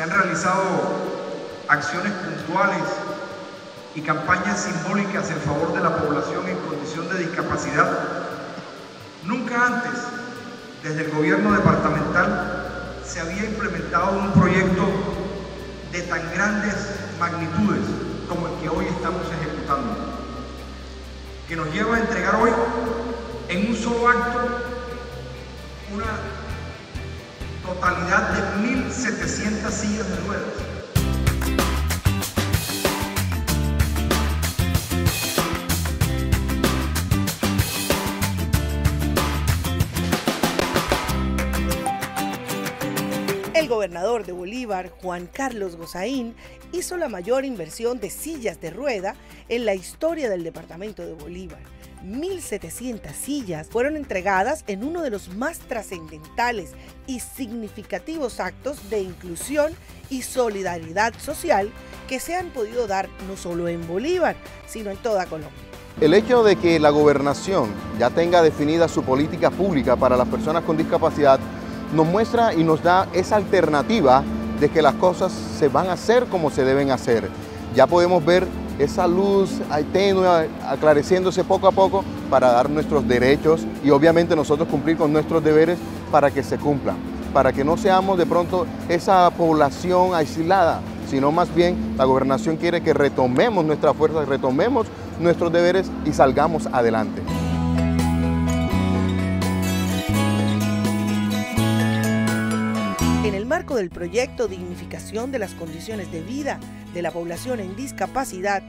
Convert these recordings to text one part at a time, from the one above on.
Se han realizado acciones puntuales y campañas simbólicas en favor de la población en condición de discapacidad. Nunca antes, desde el gobierno departamental, se había implementado un proyecto de tan grandes magnitudes como el que hoy estamos ejecutando, que nos lleva a entregar hoy en un solo acto una totalidad de 1.700 sillas de gobernador de Bolívar, Juan Carlos Gozaín, hizo la mayor inversión de sillas de rueda en la historia del departamento de Bolívar 1.700 sillas fueron entregadas en uno de los más trascendentales y significativos actos de inclusión y solidaridad social que se han podido dar no solo en Bolívar, sino en toda Colombia. El hecho de que la gobernación ya tenga definida su política pública para las personas con discapacidad nos muestra y nos da esa alternativa de que las cosas se van a hacer como se deben hacer. Ya podemos ver esa luz tenue aclareciéndose poco a poco para dar nuestros derechos y obviamente nosotros cumplir con nuestros deberes para que se cumplan, para que no seamos de pronto esa población aislada, sino más bien la gobernación quiere que retomemos nuestras fuerzas, retomemos nuestros deberes y salgamos adelante. Marco del proyecto Dignificación de las Condiciones de Vida de la Población en Discapacidad,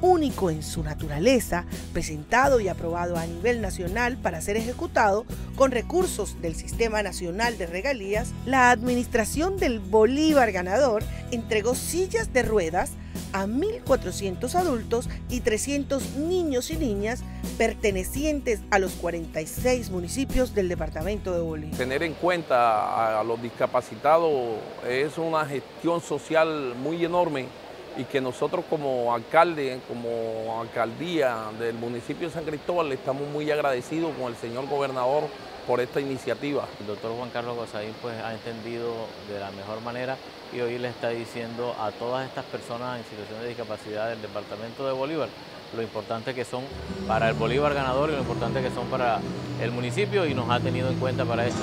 único en su naturaleza, presentado y aprobado a nivel nacional para ser ejecutado con recursos del Sistema Nacional de Regalías, la Administración del Bolívar Ganador entregó sillas de ruedas a 1.400 adultos y 300 niños y niñas pertenecientes a los 46 municipios del departamento de Bolívar. Tener en cuenta a los discapacitados es una gestión social muy enorme y que nosotros como alcalde, como alcaldía del municipio de San Cristóbal, le estamos muy agradecidos con el señor gobernador por esta iniciativa. El doctor Juan Carlos Gozaín pues, ha entendido de la mejor manera y hoy le está diciendo a todas estas personas en situación de discapacidad del departamento de Bolívar lo importante que son para el Bolívar ganador y lo importante que son para el municipio y nos ha tenido en cuenta para esto.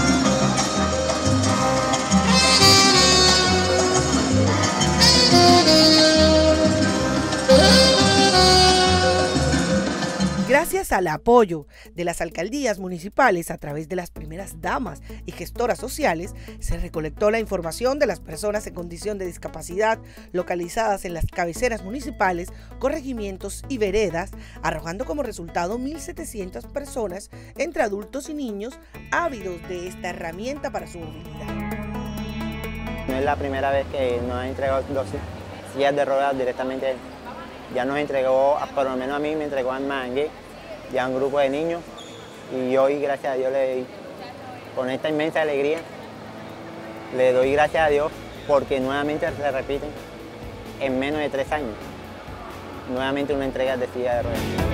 Gracias al apoyo de las alcaldías municipales a través de las primeras damas y gestoras sociales, se recolectó la información de las personas en condición de discapacidad localizadas en las cabeceras municipales, corregimientos y veredas, arrojando como resultado 1.700 personas entre adultos y niños ávidos de esta herramienta para su movilidad. No es la primera vez que nos han entregado dos sillas de ruedas directamente ya nos entregó, por lo menos a mí me entregó al Mangue, ya un grupo de niños, y hoy, gracias a Dios, le doy, con esta inmensa alegría, le doy gracias a Dios porque nuevamente se repiten en menos de tres años, nuevamente una entrega de silla de ruedas.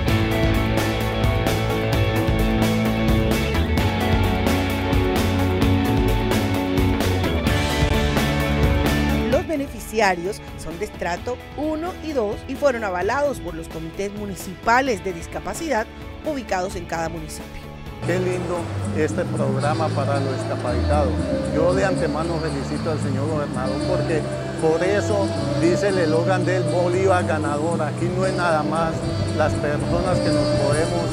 beneficiarios son de estrato 1 y 2 y fueron avalados por los comités municipales de discapacidad ubicados en cada municipio. Qué lindo este programa para los discapacitados. Yo de antemano felicito al señor gobernador porque por eso dice el eslogan del Bolívar ganador. Aquí no es nada más las personas que nos podemos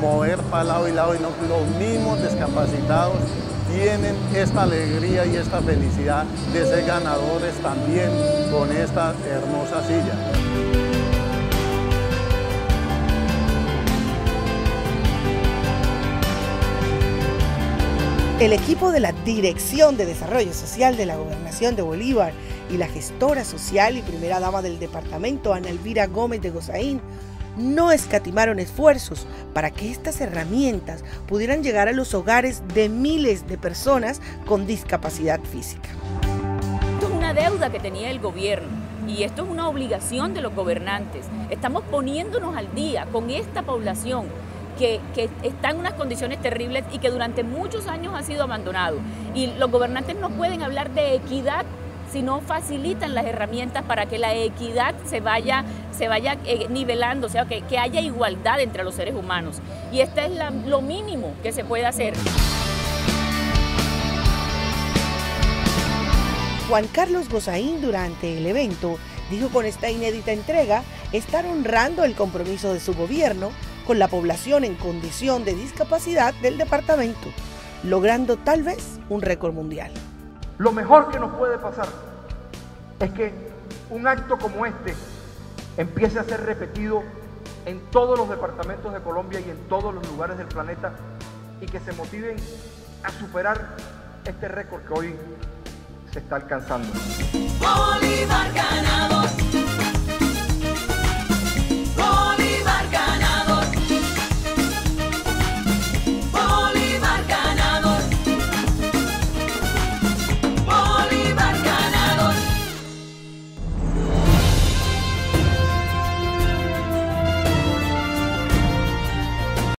mover para lado y lado y no los mismos discapacitados tienen esta alegría y esta felicidad de ser ganadores también con esta hermosa silla. El equipo de la Dirección de Desarrollo Social de la Gobernación de Bolívar y la gestora social y primera dama del departamento, Ana Elvira Gómez de Gozaín, no escatimaron esfuerzos para que estas herramientas pudieran llegar a los hogares de miles de personas con discapacidad física. Esto es una deuda que tenía el gobierno y esto es una obligación de los gobernantes. Estamos poniéndonos al día con esta población que, está en unas condiciones terribles y que durante muchos años ha sido abandonado. Y los gobernantes no pueden hablar de equidad si no facilitan las herramientas para que la equidad se vaya, se vaya eh, nivelando, o sea, que, que, haya igualdad entre los seres humanos. Y este es lo mínimo que se puede hacer. Juan Carlos Gozaín durante el evento dijo con esta inédita entrega estar honrando el compromiso de su gobierno con la población en condición de discapacidad del departamento, logrando tal vez un récord mundial. Lo mejor que nos puede pasar es que un acto como este empiece a ser repetido en todos los departamentos de Colombia y en todos los lugares del planeta y que se motiven a superar este récord que hoy se está alcanzando. Bolívar ganado.